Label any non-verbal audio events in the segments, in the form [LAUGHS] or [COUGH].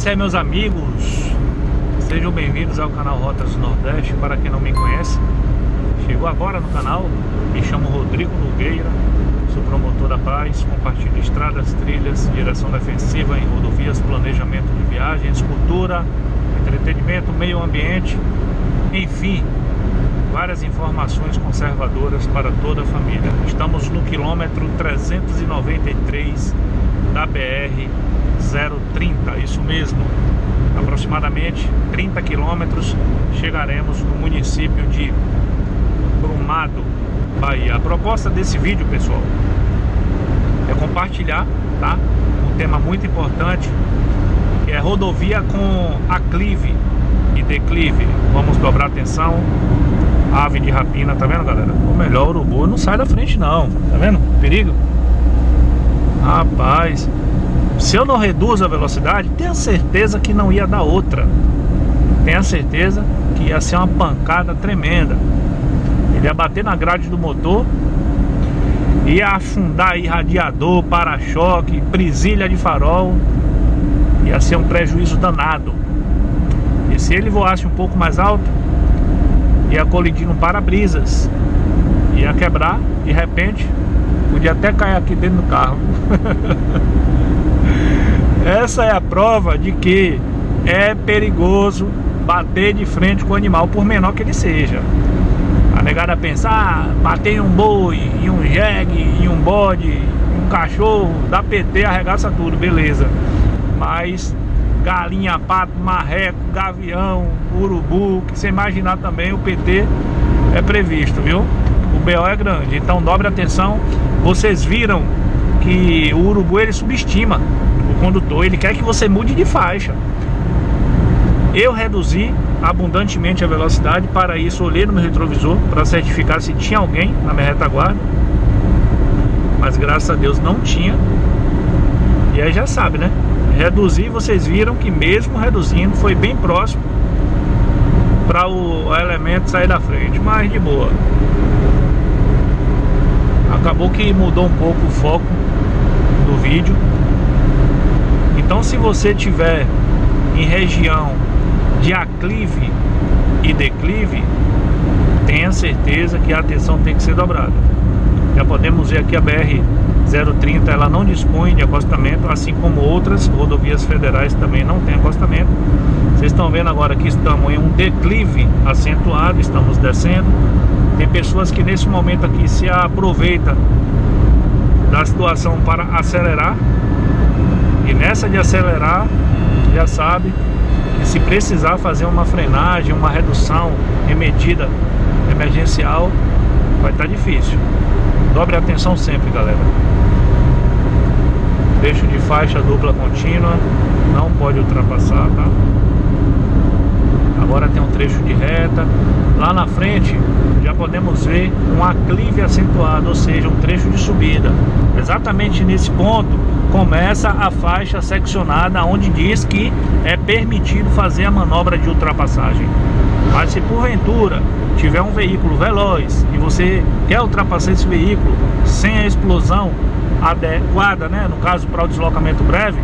isso aí, meus amigos. Sejam bem-vindos ao canal Rotas do Nordeste. Para quem não me conhece, chegou agora no canal. Me chamo Rodrigo Nogueira, sou promotor da paz. Compartilho estradas, trilhas, direção defensiva em rodovias, planejamento de viagens, cultura, entretenimento, meio ambiente, enfim, várias informações conservadoras para toda a família. Estamos no quilômetro 393 da BR 030, isso mesmo. Aproximadamente 30 quilômetros chegaremos no município de Brumado, Bahia. A proposta desse vídeo, pessoal, é compartilhar, tá? Um tema muito importante, que é rodovia com aclive e declive. Vamos dobrar atenção. Ave de rapina, tá vendo, galera? O melhor urubu não sai da frente, não. Tá vendo? Perigo. Rapaz, se eu não reduzo a velocidade, tenha certeza que não ia dar outra. Tenha certeza que ia ser uma pancada tremenda. Ele ia bater na grade do motor, ia afundar aí radiador, para-choque, presilha de farol. Ia ser um prejuízo danado. E se ele voasse um pouco mais alto, ia colidir no para-brisas, ia quebrar, de repente, podia até cair aqui dentro do carro. [LAUGHS] Essa é a prova de que é perigoso bater de frente com o animal, por menor que ele seja. A negada pensar, ah, bater em um boi, em um jegue, em um bode, em um cachorro, dá PT, arregaça tudo, beleza. Mas galinha, pato, marreco, gavião, urubu, que você imaginar também, o PT é previsto, viu? O BO é grande, então dobre atenção. Vocês viram que o urubu ele subestima o condutor, ele quer que você mude de faixa. Eu reduzi abundantemente a velocidade, para isso olhei no meu retrovisor para certificar se tinha alguém na minha retaguarda. Mas graças a Deus não tinha. E aí já sabe, né? Reduzir, vocês viram que mesmo reduzindo foi bem próximo para o elemento sair da frente, mas de boa. Acabou que mudou um pouco o foco do vídeo. Então se você tiver em região de aclive e declive, tenha certeza que a atenção tem que ser dobrada. Já podemos ver aqui a BR 030, ela não dispõe de acostamento, assim como outras rodovias federais também não tem acostamento. Vocês estão vendo agora que estamos em um declive acentuado, estamos descendo. Tem pessoas que nesse momento aqui se aproveita da situação para acelerar. E nessa de acelerar, já sabe que se precisar fazer uma frenagem, uma redução em medida emergencial, vai estar tá difícil. Dobre atenção sempre, galera. Deixo de faixa dupla contínua, não pode ultrapassar, tá? Agora tem um trecho de reta. Lá na frente podemos ver um aclive acentuado, ou seja, um trecho de subida. Exatamente nesse ponto começa a faixa seccionada onde diz que é permitido fazer a manobra de ultrapassagem. Mas se porventura tiver um veículo veloz e você quer ultrapassar esse veículo sem a explosão adequada, né, no caso para o deslocamento breve,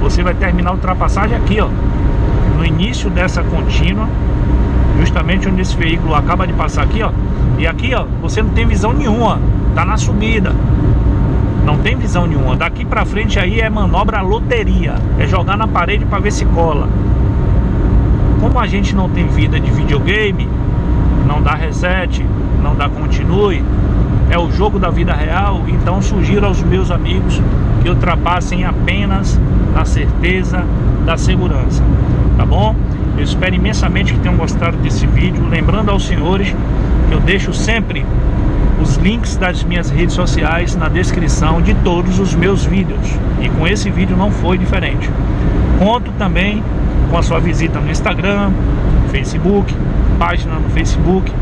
você vai terminar a ultrapassagem aqui, ó, no início dessa contínua, justamente onde esse veículo acaba de passar aqui, ó. E aqui, ó, você não tem visão nenhuma, tá na subida. Não tem visão nenhuma. Daqui pra frente aí é manobra loteria, é jogar na parede para ver se cola. Como a gente não tem vida de videogame, não dá reset, não dá continue, é o jogo da vida real, então sugiro aos meus amigos que ultrapassem apenas na certeza da segurança tá bom? Eu espero imensamente que tenham gostado desse vídeo. Lembrando aos senhores que eu deixo sempre os links das minhas redes sociais na descrição de todos os meus vídeos. E com esse vídeo não foi diferente. Conto também com a sua visita no Instagram, Facebook, página no Facebook,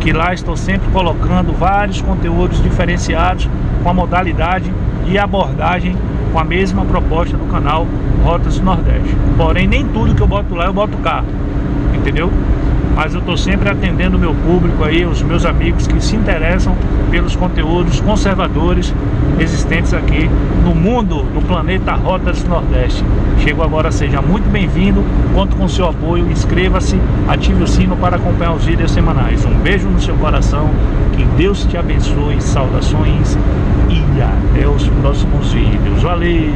que lá estou sempre colocando vários conteúdos diferenciados com a modalidade e abordagem com a mesma proposta do canal Rotas do Nordeste. Porém, nem tudo que eu boto lá eu boto cá, entendeu? mas eu estou sempre atendendo o meu público aí, os meus amigos que se interessam pelos conteúdos conservadores existentes aqui no mundo, no planeta Rotas Nordeste. Chego agora, seja muito bem-vindo, conto com seu apoio, inscreva-se, ative o sino para acompanhar os vídeos semanais. Um beijo no seu coração, Deus te abençoe, saudações e até os próximos vídeos. Valeu!